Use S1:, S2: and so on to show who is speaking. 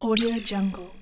S1: Audio Jungle.